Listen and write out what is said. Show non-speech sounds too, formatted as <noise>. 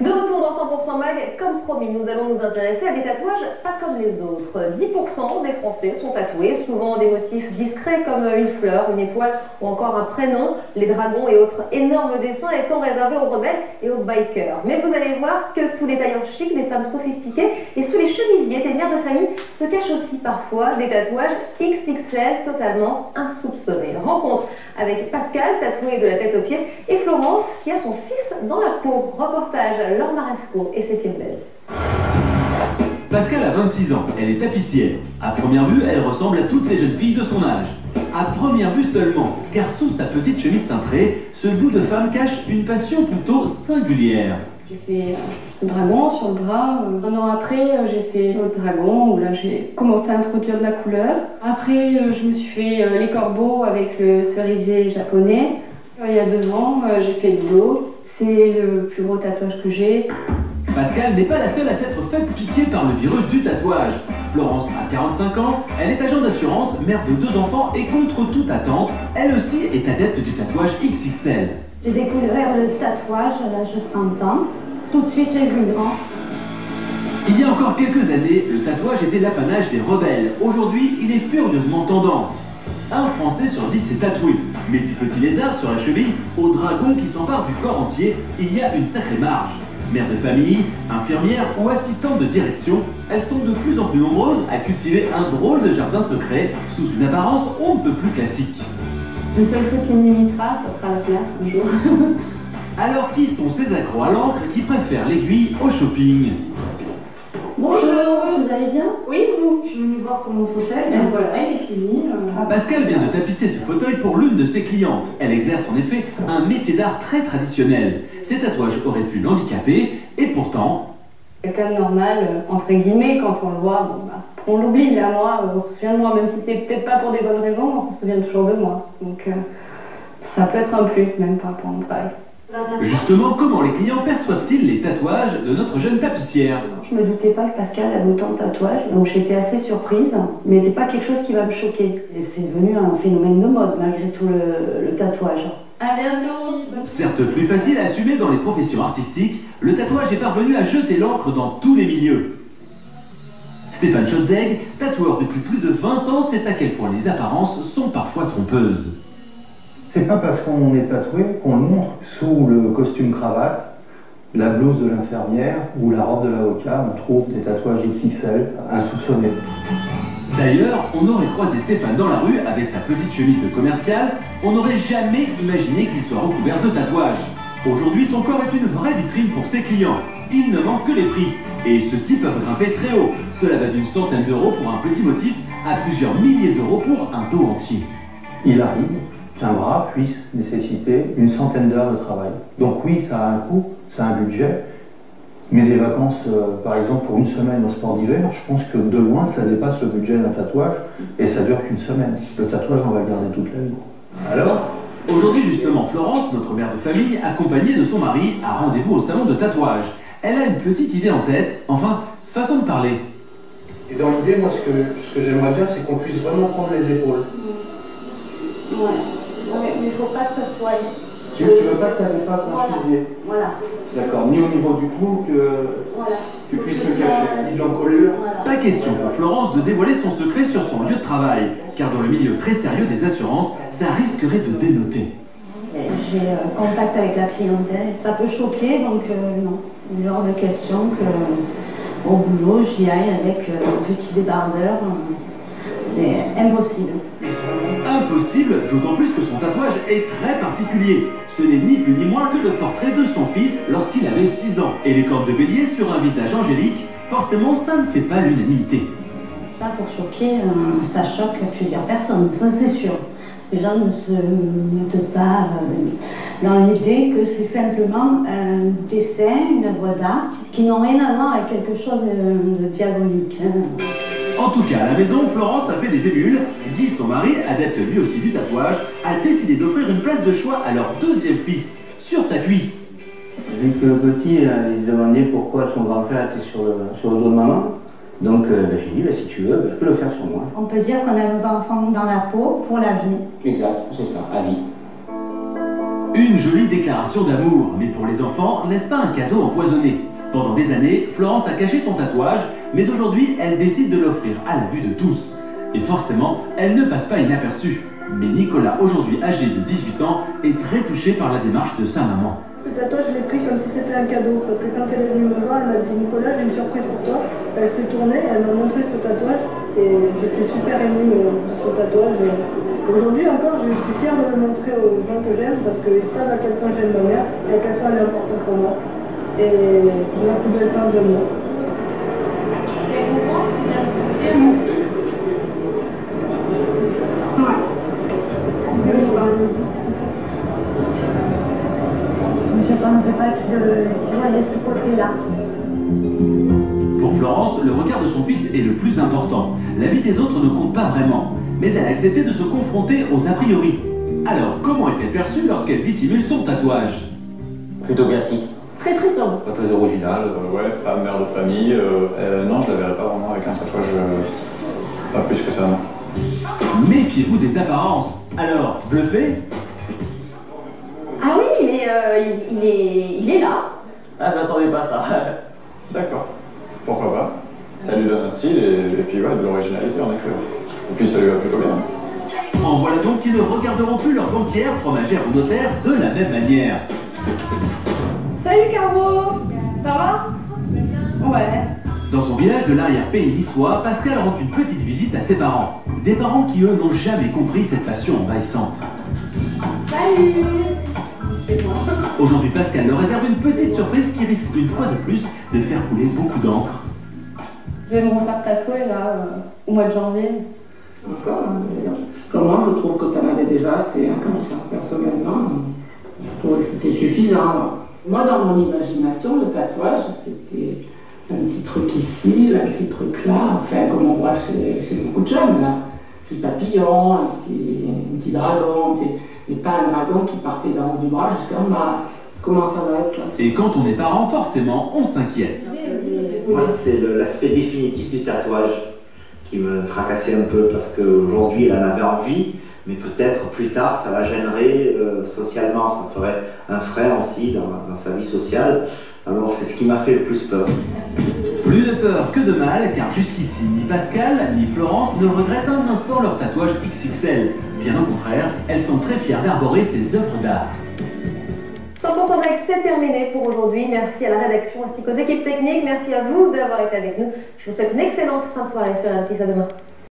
De retour dans 100% Mag, comme promis, nous allons nous intéresser à des tatouages pas comme les autres. 10% des Français sont tatoués, souvent des motifs discrets comme une fleur, une étoile ou encore un prénom, les dragons et autres énormes dessins étant réservés aux rebelles et aux bikers. Mais vous allez voir que sous les tailleurs chics des femmes sophistiquées et sous les chemisiers des mères de famille se cachent aussi parfois des tatouages XXL totalement insoupçonnés. Rencontre avec Pascal, tatoué de la tête aux pieds, et Florence, qui a son fils dans la peau. Reportage Laure Marasco et Cécile Blaise. Pascal a 26 ans, elle est tapissière. À première vue, elle ressemble à toutes les jeunes filles de son âge. À première vue seulement, car sous sa petite chemise cintrée, ce bout de femme cache une passion plutôt singulière. J'ai fait ce dragon sur le bras. Un an après, j'ai fait l'autre dragon, où là j'ai commencé à introduire de la couleur. Après, je me suis fait les corbeaux avec le cerisier japonais. Il y a deux ans, j'ai fait le dos. C'est le plus gros tatouage que j'ai. Pascal n'est pas la seule à s'être fait piquer par le virus du tatouage. Florence a 45 ans, elle est agent d'assurance, mère de deux enfants et contre toute attente, elle aussi est adepte du tatouage XXL. J'ai découvert le tatouage à l'âge de 30 ans. Tout de suite, j'ai vu grand. Il y a encore quelques années, le tatouage était l'apanage des rebelles. Aujourd'hui, il est furieusement tendance. Un Français sur dix est tatoué. Mais du petit lézard sur la cheville au dragon qui s'empare du corps entier, il y a une sacrée marge. Mère de famille, infirmière ou assistante de direction, elles sont de plus en plus nombreuses à cultiver un drôle de jardin secret sous une apparence on ne peut plus classique. Le seul truc qui me limitera, ça sera la place un jour. <laughs> Alors qui sont ces accros à l'encre qui préfèrent l'aiguille au shopping? Bonjour, vous allez bien Oui, vous Je suis venue voir pour mon fauteuil. Ben voilà, il est fini. Ah, Pascal vient de tapisser ce fauteuil pour l'une de ses clientes. Elle exerce en effet un métier d'art très traditionnel. Ces tatouages auraient pu l'handicaper, et pourtant... Quelqu'un de normal, euh, entre guillemets, quand on le voit, bon, bah, on l'oublie. Là, moi, on se souvient de moi, même si c'est peut-être pas pour des bonnes raisons, on se souvient toujours de moi. Donc, euh, ça peut être un plus, même par rapport à mon travail. Justement, comment les clients perçoivent-ils les tatouages de notre jeune tapissière? Je me doutais pas que Pascal avait autant de tatouages, donc j'étais assez surprise. Mais c'est pas quelque chose qui va me choquer. Et c'est devenu un phénomène de mode, malgré tout le, le tatouage. À Certes plus facile à assumer dans les professions artistiques, le tatouage est parvenu à jeter l'encre dans tous les milieux. Stéphane Schotzeg, tatoueur depuis plus de 20 ans, sait à quel point les apparences sont parfois trompeuses. C'est pas parce qu'on est tatoué qu'on le montre. Sous le costume cravate, la blouse de l'infirmière ou la robe de l'avocat, on trouve des tatouages XXL insoupçonnés. D'ailleurs, on aurait croisé Stéphane dans la rue avec sa petite chemise de commercial, on n'aurait jamais imaginé qu'il soit recouvert de tatouages. Aujourd'hui, son corps est une vraie vitrine pour ses clients. Il ne manque que les prix. Et ceux-ci peuvent grimper très haut. Cela va d'une centaine d'euros pour un petit motif à plusieurs milliers d'euros pour un dos entier. Il arrive qu'un bras puisse nécessiter une centaine d'heures de travail. Donc oui, ça a un coût, ça a un budget, mais des vacances, euh, par exemple, pour une semaine au sport d'hiver, je pense que de loin, ça dépasse le budget d'un tatouage, et ça dure qu'une semaine. Le tatouage, on va le garder toute la vie. Alors Aujourd'hui justement, Florence, notre mère de famille, accompagnée de son mari, a rendez-vous au salon de tatouage. Elle a une petite idée en tête, enfin, façon de parler. Et dans l'idée, moi, ce que, ce que j'aimerais bien, c'est qu'on puisse vraiment prendre les épaules. Ouais, ouais mais il faut pas que ça soit. Tu, tu veux pas que ça dépasse un Voilà. chevalier Voilà. D'accord, ni au niveau du cou, que Voilà. tu puisses le cacher, ni de l'encolure. Voilà. Pas question pour Florence de dévoiler son secret sur son lieu de travail, car dans le milieu très sérieux des assurances, ça risquerait de dénoter. Et J'ai euh, contact avec la clientèle. Ça peut choquer, donc euh, non. Il est hors de question que euh, au boulot, j'y aille avec euh, un petit débardeur. euh, C'est impossible. Impossible, d'autant plus que son tatouage est très particulier. Ce n'est ni plus ni moins que le portrait de son fils lorsqu'il avait 6 ans. Et les cornes de bélier sur un visage angélique, forcément ça ne fait pas l'unanimité. Ça, pour choquer, euh, ça choque plusieurs personnes, ça c'est sûr. Les gens ne se mettent pas euh, dans l'idée que c'est simplement un dessin, une œuvre d'art, qui n'ont rien à voir avec quelque chose de, de diabolique. hein. En tout cas, à la maison, Florence a fait des émules. Guy, son mari, adepte lui aussi du tatouage, a décidé d'offrir une place de choix à leur deuxième fils, sur sa cuisse. Vu que le petit, euh, il se demandait pourquoi son grand frère était sur le, sur le dos de maman, donc euh, ben, j'ai dit, ben, si tu veux, ben, je peux le faire sur moi. On peut dire qu'on a nos enfants dans la peau pour la vie. Exact, c'est ça, à vie. Une jolie déclaration d'amour, mais pour les enfants, n'est-ce pas un cadeau empoisonné? Pendant des années, Florence a caché son tatouage, mais aujourd'hui, elle décide de l'offrir à la vue de tous. Et forcément, elle ne passe pas inaperçue. Mais Nicolas, aujourd'hui âgé de 18 ans, est très touché par la démarche de sa maman. Ce tatouage, je l'ai pris comme si c'était un cadeau, parce que quand elle est venue me voir, elle m'a dit Nicolas, j'ai une surprise pour toi. Elle s'est tournée, elle m'a montré ce tatouage, et j'étais super émue euh, de ce tatouage. Aujourd'hui encore, je suis fière de le montrer aux gens que j'aime, parce qu'ils savent à quel point j'aime ma mère, et à quel point elle est importante pour moi. Et c'est la plus belle part de moi. C'est ce qu'il a dire mon fils. Je ne pensais pas qu'il qu'il voyait ce côté-là. Pour Florence, le regard de son fils est le plus important. La vie des autres ne compte pas vraiment. Mais elle a accepté de se confronter aux a priori. Alors, comment est-elle perçue lorsqu'elle dissimule son tatouage? Plutôt classique. Très très sobre. Pas très original. Euh, ouais, femme, mère de famille. euh, euh, non, je la verrais pas vraiment avec un tatouage. euh, pas plus que ça, non. Méfiez-vous des apparences. Alors, bluffez Ah oui, mais euh, il, il est, il est là. Ah, je m'attendais pas à ça. <laughs> D'accord. Pourquoi pas? Ça lui donne un style et, et puis ouais, de l'originalité en effet. Et puis ça lui va plutôt bien. En voilà donc qui ne regarderont plus leur banquière, fromagère ou notaire de la même manière. Salut Caro Ça va? Ouais. Dans son village de l'arrière-pays niçois, Pascal rend une petite visite à ses parents. Des parents qui, eux, n'ont jamais compris cette passion envahissante. Salut Aujourd'hui, Pascal leur réserve une petite surprise qui risque une fois de plus de faire couler beaucoup d'encre. Je vais me refaire tatouer là, euh, au mois de janvier. Encore, hein, moi, je trouve que tu en avais déjà assez, hein, comme ça, personnellement. Je trouvais que c'était suffisant. Moi, dans mon imagination, le tatouage, c'était un petit truc ici, un petit truc là, enfin, comme on voit chez, chez beaucoup de jeunes, là. Un petit papillon, un petit, un petit dragon, et pas un dragon qui partait d'en haut du bras jusqu'en bas. Comment ça va être là Et quand on est parent, forcément, on s'inquiète. Moi, c'est l'aspect définitif du tatouage qui me tracassait un peu parce qu'aujourd'hui, elle en avait envie, mais peut-être plus tard, ça la gênerait euh, socialement, ça ferait un frein aussi dans, dans sa vie sociale. Alors, c'est ce qui m'a fait le plus peur. Plus de peur que de mal, car jusqu'ici, ni Pascal ni Florence ne regrettent un instant leur tatouage XXL. Bien au contraire, elles sont très fières d'arborer ces œuvres d'art. 100% Break, c'est terminé pour aujourd'hui. Merci à la rédaction ainsi qu'aux équipes techniques. Merci à vous d'avoir été avec nous. Je vous souhaite une excellente fin de soirée sur M6. À demain.